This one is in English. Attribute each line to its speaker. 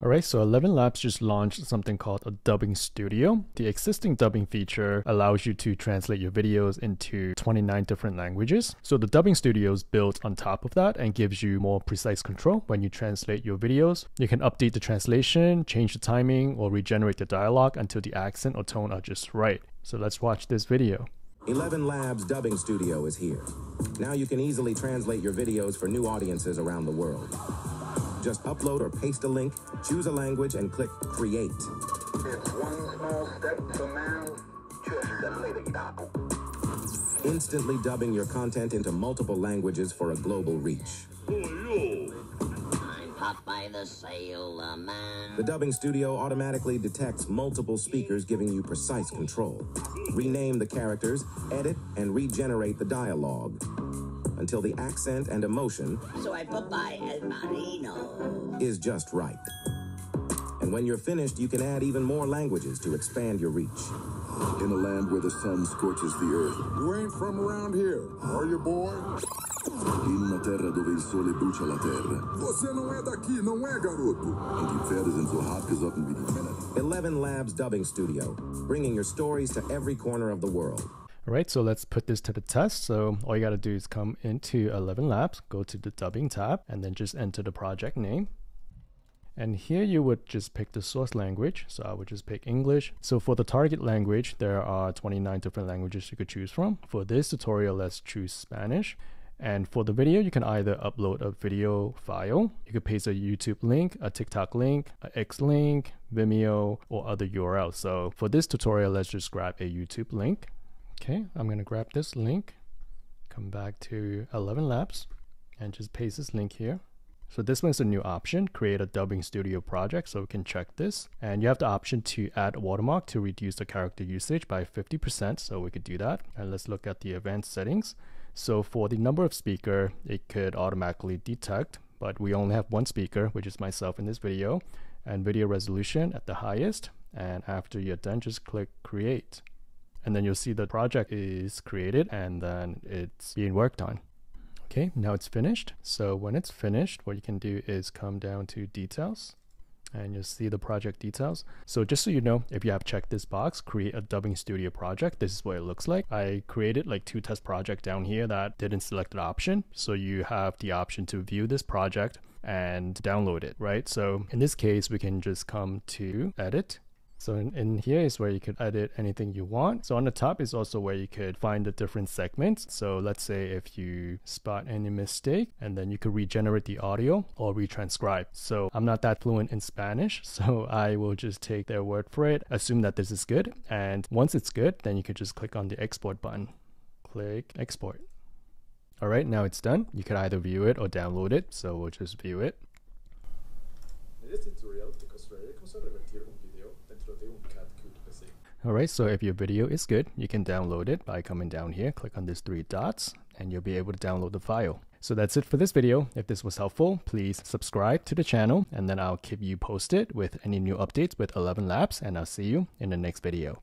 Speaker 1: Alright, so 11 Labs just launched something called a dubbing studio. The existing dubbing feature allows you to translate your videos into 29 different languages. So the dubbing studio is built on top of that and gives you more precise control when you translate your videos. You can update the translation, change the timing, or regenerate the dialogue until the accent or tone are just right. So let's watch this video.
Speaker 2: 11 Labs Dubbing Studio is here. Now you can easily translate your videos for new audiences around the world. Just upload or paste a link, choose a language, and click Create.
Speaker 3: It's one small step for man,
Speaker 2: Instantly dubbing your content into multiple languages for a global reach.
Speaker 4: The, sailor,
Speaker 2: the dubbing studio automatically detects multiple speakers giving you precise control. Rename the characters, edit, and regenerate the dialogue until the accent and emotion
Speaker 4: so I put by El Marino
Speaker 2: is just right. And when you're finished, you can add even more languages to expand your reach.
Speaker 5: In a land where the sun scorches the earth.
Speaker 6: You ain't from around here, are you, boy?
Speaker 5: In una terra dove il sole brucia la terra.
Speaker 6: Você não é daqui, não é, garoto?
Speaker 5: Und die Pferde sind so hart gesotten wie die Männer.
Speaker 2: 11 Labs Dubbing Studio, bringing your stories to every corner of the world.
Speaker 1: All right, so let's put this to the test. So all you got to do is come into 11 Labs, go to the dubbing tab, and then just enter the project name. And here you would just pick the source language. So I would just pick English. So for the target language, there are 29 different languages you could choose from. For this tutorial, let's choose Spanish. And for the video, you can either upload a video file, you could paste a YouTube link, a TikTok link, a X link, Vimeo, or other URLs. So for this tutorial, let's just grab a YouTube link. Okay, I'm going to grab this link, come back to 11 Labs, and just paste this link here. So this one's a new option, create a dubbing studio project, so we can check this. And you have the option to add watermark to reduce the character usage by 50%, so we could do that. And let's look at the advanced settings. So for the number of speaker, it could automatically detect, but we only have one speaker, which is myself in this video, and video resolution at the highest. And after you're done, just click create and then you'll see the project is created and then it's being worked on. Okay, now it's finished. So when it's finished, what you can do is come down to details and you'll see the project details. So just so you know, if you have checked this box, create a dubbing studio project, this is what it looks like. I created like two test projects down here that didn't select the option. So you have the option to view this project and download it, right? So in this case, we can just come to edit so in, in, here is where you could edit anything you want. So on the top is also where you could find the different segments. So let's say if you spot any mistake and then you could regenerate the audio or retranscribe. So I'm not that fluent in Spanish, so I will just take their word for it, assume that this is good. And once it's good, then you could just click on the export button. Click export. All right, now it's done. You could either view it or download it. So we'll just view it. Alright, so if your video is good, you can download it by coming down here, click on these three dots, and you'll be able to download the file. So that's it for this video. If this was helpful, please subscribe to the channel, and then I'll keep you posted with any new updates with 11 Labs, and I'll see you in the next video.